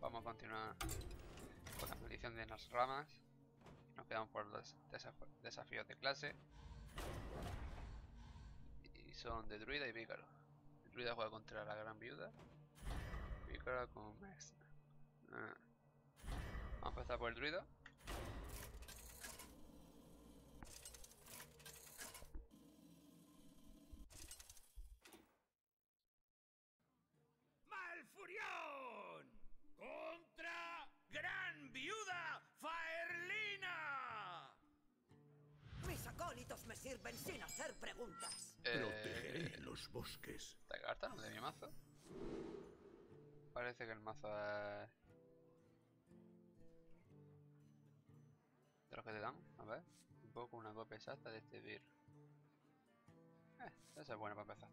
Vamos a continuar con la maldición de las ramas. Nos quedamos por los desafíos de clase. Y son de druida y pícaro. Druida juega contra la gran viuda. Pícaro con maestra. Ah. Vamos a empezar por el druida. Acólitos me sirven sin hacer preguntas. Eh, Protegeré los bosques. Esta carta no de mi mazo. Parece que el mazo es... De los que te dan, a ver. Un poco una copia exacta de este vir. Eh, esa es buena para empezar.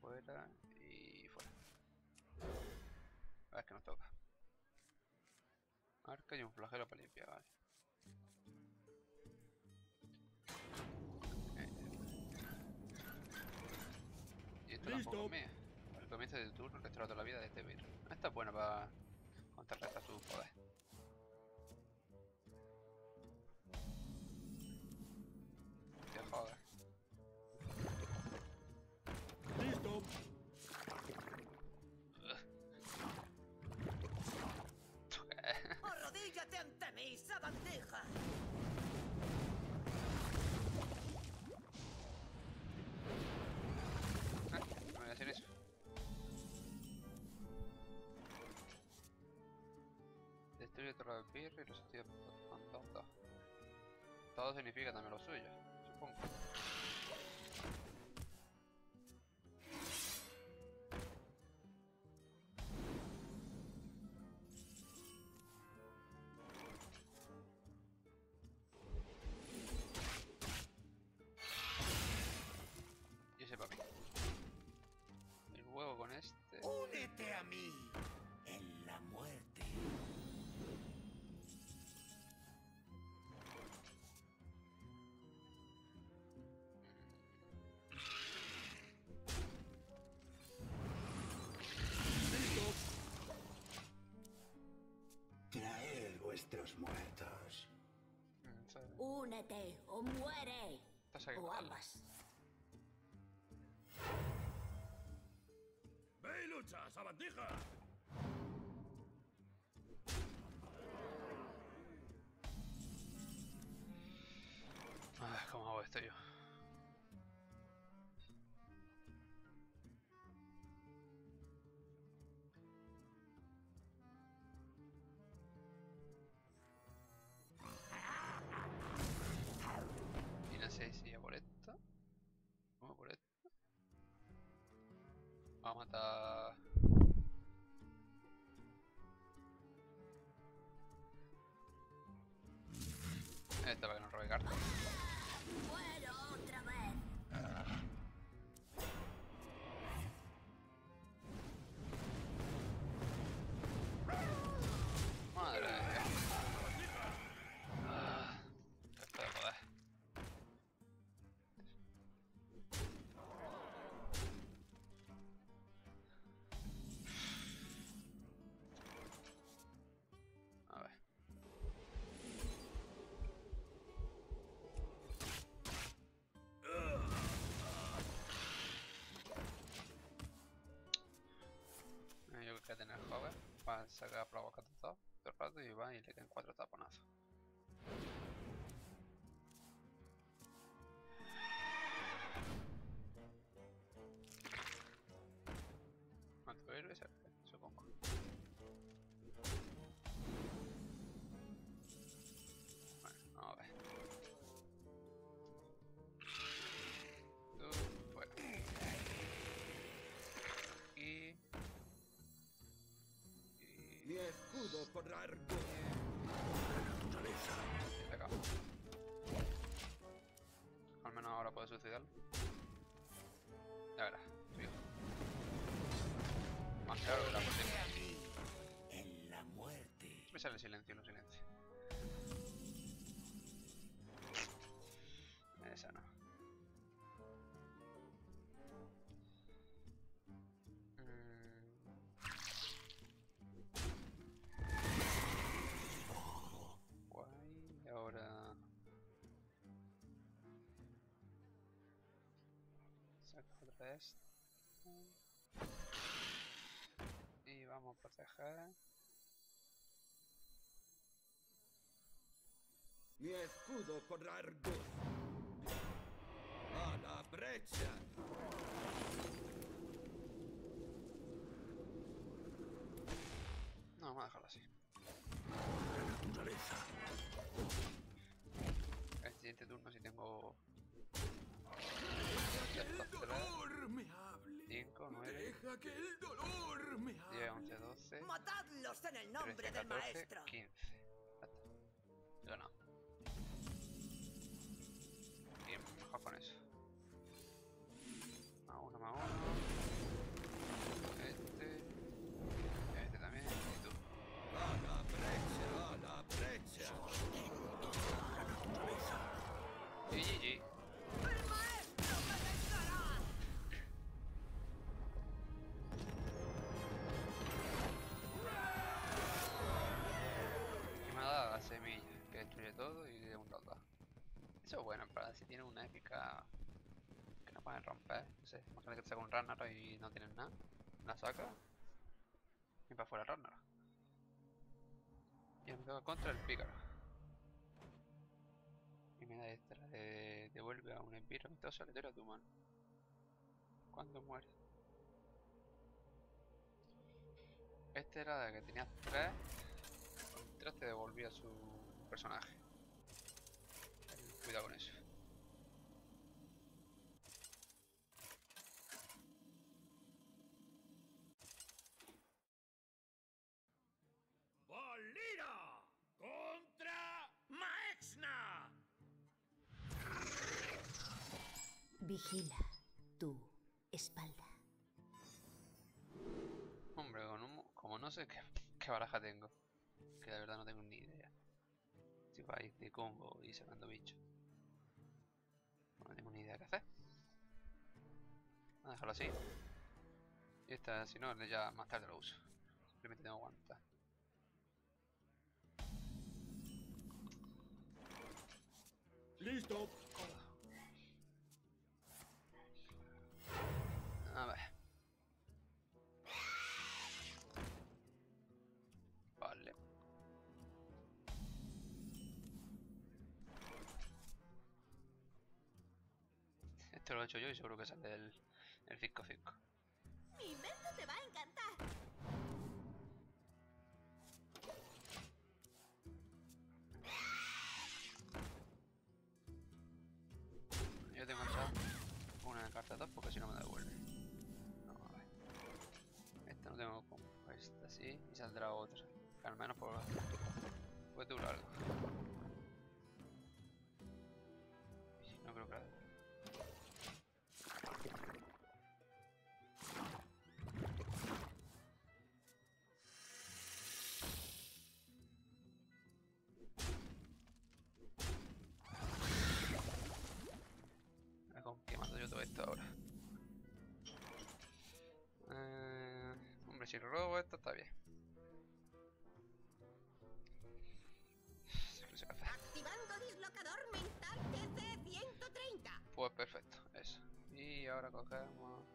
Fuera y fuera. A ver que nos toca. Arca y un flagelo para limpiar, vale. Listo. comienzo de tu turno restaura toda la vida de este vir. Esta es buena para contrarrestar su poder. Y los estoy contando. Todo significa también lo suyo, supongo. Muertos. Mm. Únete o muere. O ambas. ¡Ve y lucha, sabandija! Ah, ¿Cómo hago esto yo? Vamos a Que tener joven para sacar provocar todo todo el rato y va y le quedan cuatro taponazos. Esto. Y vamos a proteger. Mi escudo podrá erguir. A la brecha. No, vamos a dejarlo así. Naturaleza. El siguiente turno si tengo 9, Deja que el dolor me 10, hable. 11, 12, Matadlos en el nombre 13, del 14, maestro. 15. Ya está. He ganado. Sé, que te saca un Ragnarok y no tienes nada, la saca y para fuera Ragnarok. Y me toca contra el pícaro. Y me da extra, de, devuelve a un empiro mitad solitario a tu mano. Cuando muere. Este era de que tenías 3 3 te devolvía su personaje. Cuidado con eso. Vigila tu espalda. Hombre, como no sé qué, qué baraja tengo, que de verdad no tengo ni idea. Si vais de combo y sacando bichos. No tengo ni idea qué hacer. Vamos a dejarlo así. Y esta, si no, ya más tarde lo uso. Simplemente tengo que aguantar. Listo. Esto lo he hecho yo y seguro que sale el, el fisco fisco. Mi invento te va a encantar. Yo tengo echado una el carta 2 porque si no me devuelve. No, a ver. Esta no tengo como esta sí y saldrá otra. Que al menos por... puede durar algo. No creo que la esto ahora. Eh, hombre, si robo esto está bien. Activando dislocador mental TC-130. Pues perfecto, eso. Y ahora cogemos...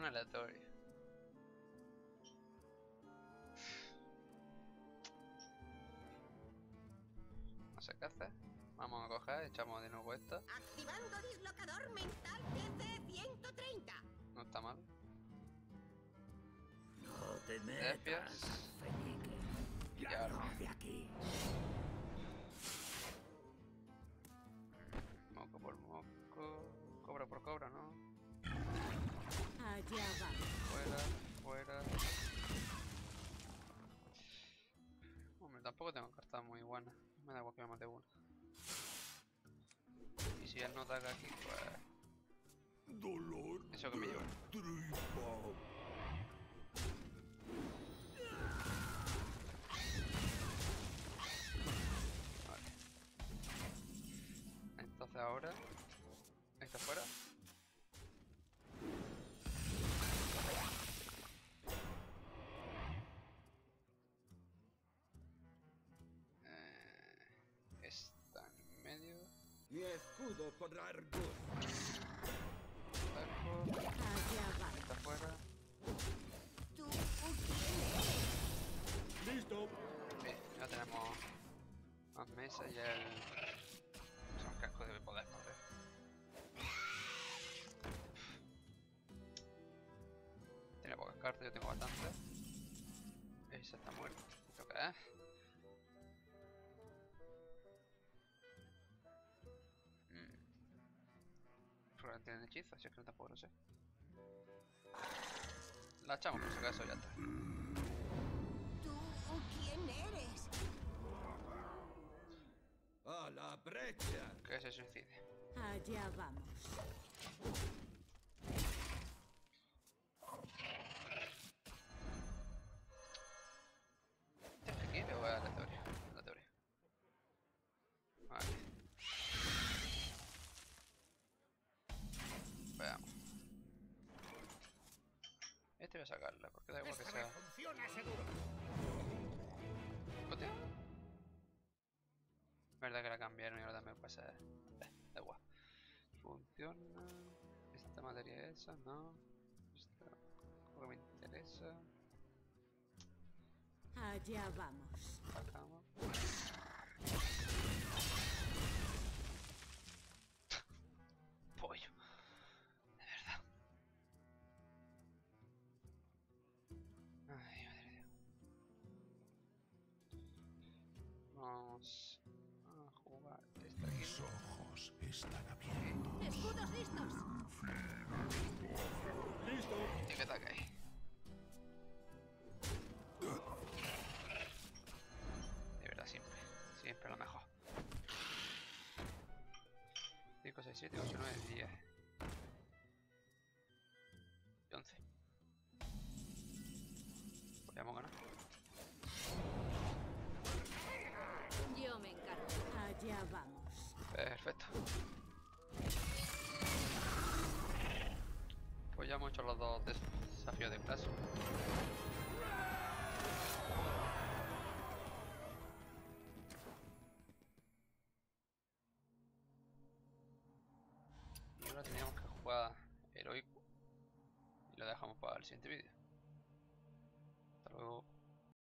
Un aleatorio. No sé qué hacer. Vamos a coger, echamos de nuevo esta. Activando dislocador mental TC-130. No está mal. No te metas, Fenique. Ya no de aquí. Moco por moco. Cobra por cobra, ¿no? Allá va. Fuera, fuera. Hombre, tampoco tengo cartas muy buenas. Me da igual que me mate uno. Y si él no ataca aquí, pues... Dolor. Eso que me lleva. Allá va. Está fuera. ¿Tú quién eres? Listo. Bien, ya tenemos más mesas y el... Son cascos de poder correr. Tiene pocas cartas, yo tengo bastantes. Tienen hechizo, así es que tampoco lo sé. La echamos por si acaso ya está. ¿Tú quién eres? A la brecha. Que se suicide. Allá vamos. ¿Te quiere o es aleatorio? Aleatorio. Vale. Veamos. Este voy a sacarla, porque da igual que sea. funciona seguro. Verdad que la cambiaron y ahora me pasa. Eh, da igual. Funciona. Esta materia esa, no. Esta. Lo que me interesa. Allá vamos. 7, 8, 9, 10. Y 11. Podríamos ganar. Yo me encargo. Allá vamos. Perfecto. Pues ya hemos hecho los dos desafíos de clase. Heroico. Y